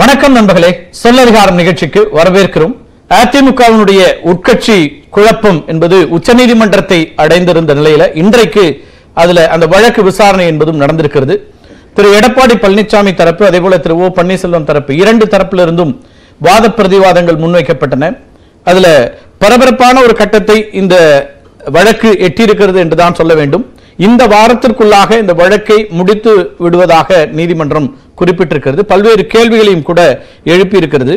வணக்கம் நண்பர்களே சொல்லதிகாரம் நிகழ்ச்சிக்கு வரவேற்கிறோம். அதிமுகவினுடைய உட்கட்சி குழப்பம் என்பது உச்சநீதிமன்றத்தை அடைந்திருந்த நிலையில இன்றைக்கு அதுல அந்த வழக்கு விசாரணை என்பதும் நடந்திருக்கிறது. திரு எடப்பாடி பழனிசாமி தரப்பு அதே போல திரு ஓ பன்னீர்செல்வம் தரப்பு இரண்டு தரப்பிலிருந்தும் வாத பிரதிவாதங்கள் முன்வைக்கப்பட்டன. அதுல பரபரப்பான ஒரு கட்டத்தை இந்த வழக்கு எட்டியிருக்கிறது என்றுதான் சொல்ல வேண்டும். இந்த வாரத்திற்குள்ளாக இந்த வழக்கை முடித்து விடுவதாக நீதிமன்றம் குறிப்பிட்டிருக்கிறது. பல்வேறு கேள்விகளையும் கூட எழுப்பியிருக்கிறது.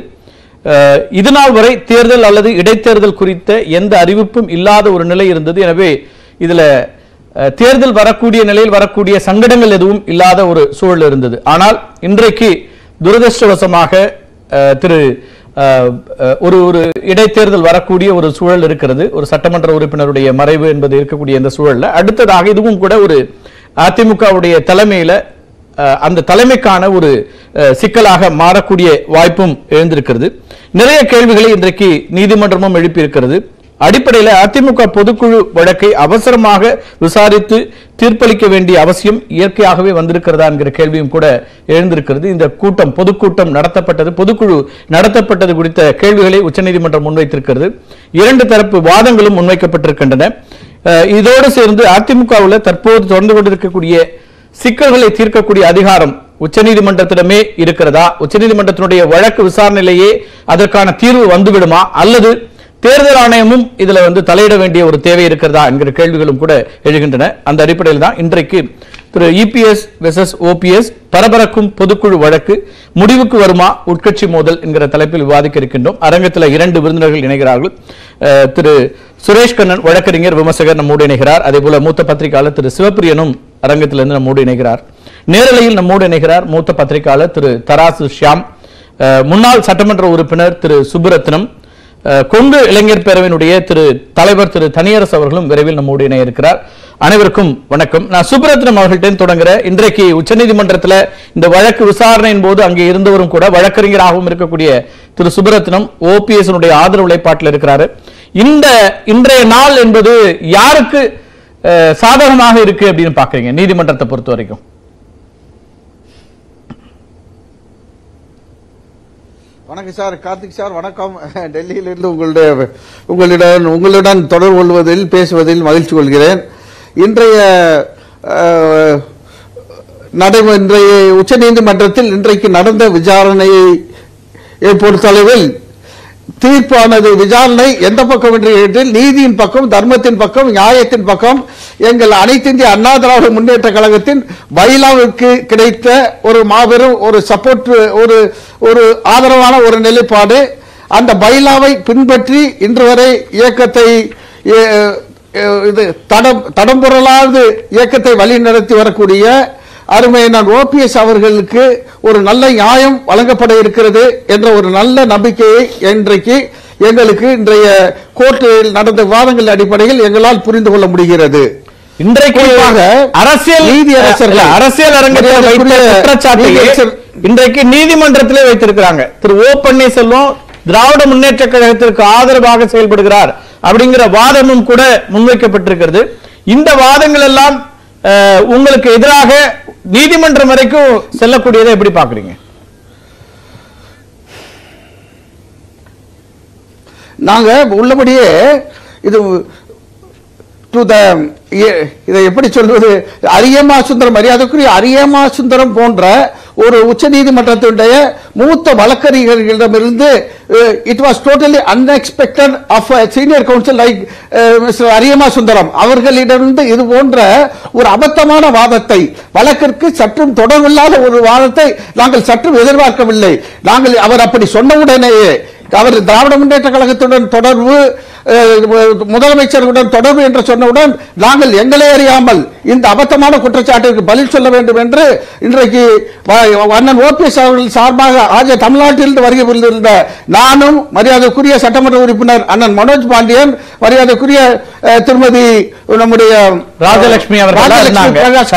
அஹ், இது நாள் வரை தேர்தல் அல்லது இடைத்தேர்தல் குறித்த எந்த அறிவிப்பும் இல்லாத ஒரு நிலை இருந்தது. எனவே இதில் தேர்தல் வரக்கூடிய நிலையில் வரக்கூடிய சங்கடங்கள் எதுவும் இல்லாத ஒரு சூழல் இருந்தது. ஆனால் இன்றைக்கு துரதிருஷ்டவசமாக திரு ஒரு ஒரு இடைத்தேர்தல் வரக்கூடிய ஒரு சூழல் இருக்கிறது. ஒரு சட்டமன்ற உறுப்பினருடைய மறைவு என்பது இருக்கக்கூடிய இந்த சூழல்ல. அடுத்ததாக இதுவும் கூட ஒரு அதிமுகவுடைய தலைமையில அஹ், அந்த தலைமைக்கான ஒரு சிக்கலாக மாறக்கூடிய வாய்ப்பும் எழுந்திருக்கிறது. நிறைய கேள்விகளை இன்றைக்கு நீதிமன்றமும் எழுப்பியிருக்கிறது. அடிப்படையில் அதிமுக பொதுக்குழு வழக்கை அவசரமாக விசாரித்து தீர்ப்பளிக்க வேண்டிய அவசியம் இயற்கையாகவே வந்திருக்கிறதா என்கிற கேள்வியும் கூட எழுந்திருக்கிறது. இந்த கூட்டம் பொதுக்கூட்டம் நடத்தப்பட்டது பொதுக்குழு நடத்தப்பட்டது குறித்த கேள்விகளை உச்சநீதிமன்றம் முன்வைத்திருக்கிறது. இரண்டு தரப்பு வாதங்களும் முன்வைக்கப்பட்டிருக்கின்றன. இதோடு சேர்ந்து அதிமுகவில் தற்போது தொடர்ந்து கொண்டிருக்கக்கூடிய சிக்கல்களை தீர்க்கக்கூடிய அதிகாரம் உச்சநீதிமன்றத்திடமே இருக்கிறதா? உச்சநீதிமன்றத்தினுடைய வழக்கு விசாரணையிலேயே அதற்கான தீர்வு வந்துவிடுமா? அல்லது தேர்தல் ஆணையமும் இதுல வந்து தலையிட வேண்டிய ஒரு தேவை இருக்கிறதா என்கிற கேள்விகளும் கூட எழுகின்றன. அந்த அடிப்படையில் தான் இன்றைக்கு திரு இபிஎஸ் வெசஸ் ஓபிஎஸ் பரபரக்கும் பொதுக்குழு வழக்கு முடிவுக்கு வருமா உட்கட்சி மோதல் என்கிற தலைப்பில் விவாதிக்க இருக்கின்றோம். அரங்கத்தில் இரண்டு விருந்தினர்கள் இணைகிறார்கள். திரு சுரேஷ் கண்ணன் வழக்கறிஞர் விமர்சகர் நம்மோடு இணைகிறார். அதே போல மூத்த பத்திரிகையாளர் திரு சிவப்பிரியனும் அரங்கத்திலிருந்து நம்மோடு இணைகிறார். நேரலையில் நம்மோடு இணைகிறார் மூத்த பத்திரிகையாளர் திரு தராசு ஷியாம். முன்னாள் சட்டமன்ற உறுப்பினர் திரு சுப்புரத்னம். கொங்கு இளைஞர் பேரவையினுடைய திரு தலைவர் திரு தனியரசு அவர்களும் விரைவில் நம்மோடு இணைய இருக்கிறார். அனைவருக்கும் வணக்கம். நான் சுப்ரத்னம் அவர்கள்ட்ட தொடங்குறேன். இன்றைக்கு உச்சநீதிமன்றத்தில் இந்த வழக்கு விசாரணையின் போது அங்கே இருந்தவரும் கூட வழக்கறிஞராகவும் இருக்கக்கூடிய திரு சுப்ரத்னம் ஓபிஎஸ் ஆதரவு நிலைப்பாட்டில் இருக்கிறாரு. இந்த இன்றைய நாள் என்பது யாருக்கு சாதகமாக இருக்கு அப்படின்னு பாக்குறீங்க நீதிமன்றத்தை பொறுத்த வரைக்கும். வணக்கம் சார் கார்த்திக் சார் வணக்கம். டெல்லியிலிருந்து உங்களுடைய உங்களிடம் உங்களுடன் தொடர்பு கொள்வதில் பேசுவதில் மகிழ்ச்சி கொள்கிறேன். இன்றைய நடை இன்றைய உச்சநீதிமன்றத்தில் இன்றைக்கு நடந்த விசாரணையை பொறுத்தளவில் தீர்ப்பானது விசாரணை எந்த பக்கம் என்று கேட்டில் நீதியின் பக்கம் தர்மத்தின் பக்கம் நியாயத்தின் பக்கம். எங்கள் அனைத்து இந்திய அண்ணா திராவிட முன்னேற்ற கழகத்தின் பைலாவுக்கு கிடைத்த ஒரு மாபெரும் ஒரு சப்போர்ட் ஒரு ஒரு ஆதரவான ஒரு நிலைப்பாடு. அந்த பைலாவை பின்பற்றி இன்று வரை இயக்கத்தை இது தடம் தடம்புரலாவது இயக்கத்தை வழிநடத்தி வரக்கூடிய அருமை நான் ஓபிஎஸ் அவர்களுக்கு ஒரு நல்ல நியாயம் வழங்கப்பட இருக்கிறது என்ற ஒரு நல்ல நம்பிக்கையை இன்றைக்கு எங்களுக்கு இன்றைய கோர்ட்டில் நடந்த விவாதங்கள் அடிப்படையில் எங்களால் புரிந்து கொள்ள முடிகிறது. இன்றைக்கு அரசியல் நீதியரசர்கள், அரசியல் அரங்கத்தில் வைத்த இன்றைக்கு நீதிமன்றத்திலே வைத்திருக்கிறாங்க. திரு ஓ பன்னீர்செல்வம் திராவிட முன்னேற்ற கழகத்திற்கு ஆதரவாக செயல்படுகிறார் அப்படிங்கிற வாதமும் கூட முன்வைக்கப்பட்டிருக்கிறது. இந்த வாதங்கள் எல்லாம் உங்களுக்கு எதிராக நீதிமன்றம் வரைக்கும் செல்லக்கூடியதை எப்படி பாக்குறீங்க நாங்க உள்ளபடியே இது டு த இதை எப்படி சொல்வது அரியமா சுந்தரம் மரியாதைக்குரிய அரியமா சுந்தரம் போன்ற ஒரு உச்ச நீதிமன்றத்தினுடைய மூத்த வழக்கறிஞர்களிடமிருந்து it was totally unexpected of senior counsel like mister Aryama Sundaram அவர்களிடமிருந்து இது போன்ற ஒரு அபத்தமான வாதத்தை வழக்கிற்கு சற்றும் தொடர்பில்லாத ஒரு வாதத்தை நாங்கள் சற்றும் எதிர்பார்க்கவில்லை. நாங்கள் அவர் அப்படி சொன்னவுடனேயே அவர் திராவிட முன்னேற்ற கழகத்துடன் தொடர்பு அஹ், முதலமைச்சர்களுடன் தொடர்பு என்று சொன்னவுடன் நாங்கள் எங்களை அறியாமல் இந்த அபத்தமான குற்றச்சாட்டிற்கு பதில் சொல்ல வேண்டும் என்று இன்றைக்கு அண்ணன் ஓபிஎஸ் அவர்கள் சார்பாக ஆஜ தமிழ்நாட்டிலிருந்து வருகை புரிந்திருந்த நானும் மரியாதைக்குரிய சட்டமன்ற உறுப்பினர் அண்ணன் மனோஜ் பாண்டியன் மரியாதைக்குரிய திருமதி நம்முடைய ராஜலட்சுமி பிரகாஷ்.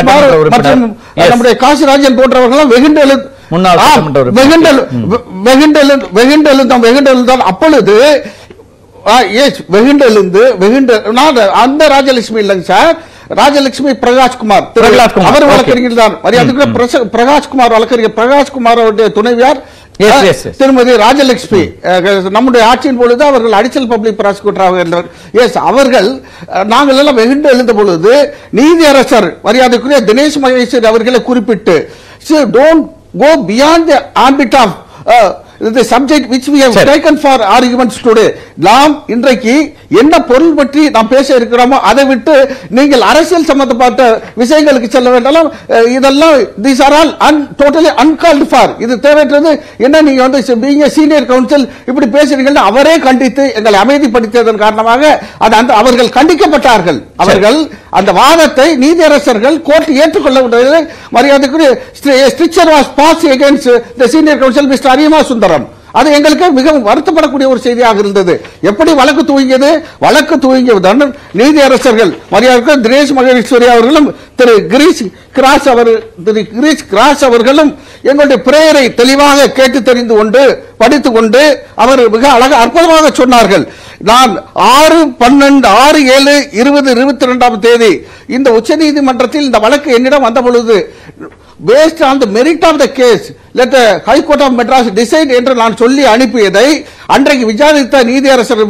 மற்றும். நம்முடைய காசிராஜன் போன்றவர்களும் வெகுண்டெழு முன்னாள் சட்டமன்ற உறுப்பினர். வெகுண்டெழு வெகுண்டெழு வெகுண்டெழுந்தோம் வெகுண்டெழுந்தான் அப்பொழுது எஸ் வெகுண்டெழுந்து வெகுண்ட நான் அந்த ராஜலட்சுமி இல்லைங்க சார். ராஜலட்சுமி பிரகாஷ்குமார். அவர். வழக்கறிஞர் தான். மரியாதைக்குரிய பிரச- பிரகாஷ்குமார் வழக்கறிஞர் பிரகாஷ்குமார் அவருடைய துணைவியார். திருமதி ராஜலட்சுமி. நம்முடைய ஆட்சியின் பொழுது அவர்கள் அடிஷனல் பப்ளிக் ப்ராசிக்யூட்டராக இருந்தவர். எஸ் அவர்கள் நாங்கள் எல்லாம் வெகுண்டு எழுந்த பொழுது நீதியரசர் மரியாதைக்குரிய தினேஷ் மகேஸ்வரி அவர்களை குறிப்பிட்டு don't go beyond the ambit of the subject which we have taken for arguments today. நாம் இன்றைக்கு என்ன பொருள் பற்றி நாம் பேச இருக்கிறோமோ அதை விட்டு நீங்கள் அரசியல் சம்பந்தப்பட்ட விஷயங்களுக்கு செல்ல வேண்டாம். இதெல்லாம் these are all un totally uncalled for. இது தேவையற்றது. என்ன நீங்க வந்து பீங்க சீனியர் கவுன்சில் இப்படி பேசுறீங்கன்னு அவரே கண்டித்து எங்களை அமைதிப்படுத்தியதன் காரணமாக அது அந்த அவர்கள் கண்டிக்கப்பட்டார்கள். அவர்கள் அந்த வாதத்தை நீதியரசர்கள் கோர்ட் ஏற்றுக்கொள்ள மரியாதைக்குரிய stricture was pass against the senior counsel mister Aryama Sundaram அது எங்களுக்கு மிகவும் வருத்தப்படக்கூடிய ஒரு செய்தியாக இருந்தது. எப்படி வழக்கு தூங்கியது வழக்கு துவங்கியவுடன் நீதியரசர்கள் மரியாதைக்கு தினேஷ் மகேஸ்வரி அவர்களும் திரு கிரீஷ் கிராஸ் அவர் திரு கிரீஷ் கிராஸ் அவர்களும் எங்களுடைய பிரேயரை தெளிவாக கேட்டு தெரிந்து கொண்டு படித்துக் கொண்டு அவர் மிக அழக அற்புதமாக சொன்னார்கள். நான் ஆறு பன்னெண்டு ஆறு ஏழு இருபது இருபத்தி ரெண்டாம் தேதி இந்த உச்சநீதிமன்றத்தில் இந்த வழக்கு என்னிடம் வந்த பொழுது based on the merit of the case let high court of Madras decide என்று நான் சொல்லி அனுப்பியதை அன்றைக்கு விசாரித்த நீதியரசர்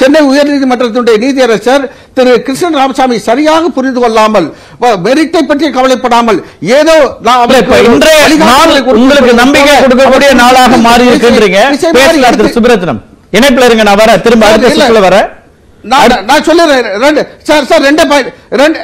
சென்னை உயர்நீதிமன்றத்தினுடைய நீதியரசர் திரு கிருஷ்ணன் ராமசாமி சரியாக புரிந்து கொள்ளாமல் மெரிட்டை பற்றி கவலைப்படாமல் ஏதோ உங்களுக்கு நம்பிக்கை கொடுக்கக்கூடிய நாளாக மாறி இருக்கின்றீங்க. சுப்ரத்னம். இணைப்புல இருங்க நான் வரேன். திரும்ப அடுத்த வரேன். நான் சொல்லிடுறேன். ரெண்டு சார் சார் ரெண்டே பாயிண்ட் ரெண்டு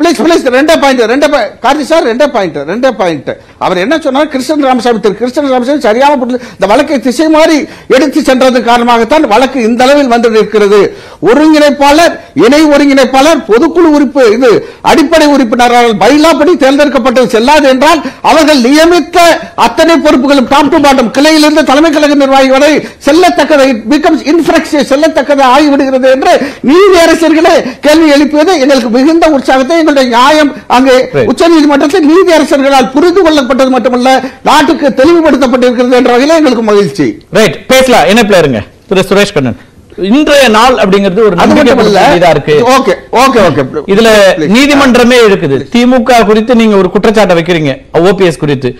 பிளீஸ் பிளீஸ் ரெண்டே பாயிண்ட் ரெண்டே பாயிண்ட் கார்த்தி சார் ரெண்டே பாயிண்ட் ரெண்டே பாயிண்ட் அவர் என்ன சொன்னார்? கிருஷ்ணன் ராமசாமி திரு கிருஷ்ணன் ராமசாமி சரியாக இந்த வழக்கை திசை மாறி எடுத்து சென்றது காரணமாகத்தான் வழக்கு இந்த அளவில் வந்து நிற்கிறது. ஒருங்கிணைப்பாளர் இணை ஒருங்கிணைப்பாளர் பொதுக்குழு உறுப்பு இது அடிப்படை உறுப்பினரால் பயிலாப்படி தேர்ந்தெடுக்கப்பட்டது செல்லாது என்றால் அவர்கள் நியமித்த அத்தனை பொறுப்புகளும் டாப் டு பாட்டம் கிளையிலிருந்து தலைமை கழக நிர்வாகி வரை செல்லத்தக்கதை பிகம்ஸ் இன்ஃபிரக்ஷன் செல்லத்தக்கதை ஆகிவிடுகிறது என்று நீதி அரசர்களே கேள்வி எழுப்பியது எங்களுக்கு மிகுந்த உற்சாகத்தை எங்களுடைய நியாயம் அங்கே Right. உச்சநீதிமன்றத்தில் நீதி அரசர்களால் புரிந்து கொள்ளப்பட்டது மட்டுமல்ல நாட்டுக்கு தெளிவுபடுத்தப்பட்டிருக்கிறது என்ற வகையில் எங்களுக்கு மகிழ்ச்சி. ரைட் பேசலாம். இணைப்புல இருங்க திரு சுரேஷ் கண்ணன். இன்றைய நாள் அப்படிங்கிறது ஒரு இருக்கு? Okay okay okay. இதுல. நீதிமன்றமே இருக்குது திமுக குறித்து நீங்க ஒரு குற்றச்சாட்டை வைக்கிறீங்க. ஓபிஎஸ் குறித்து.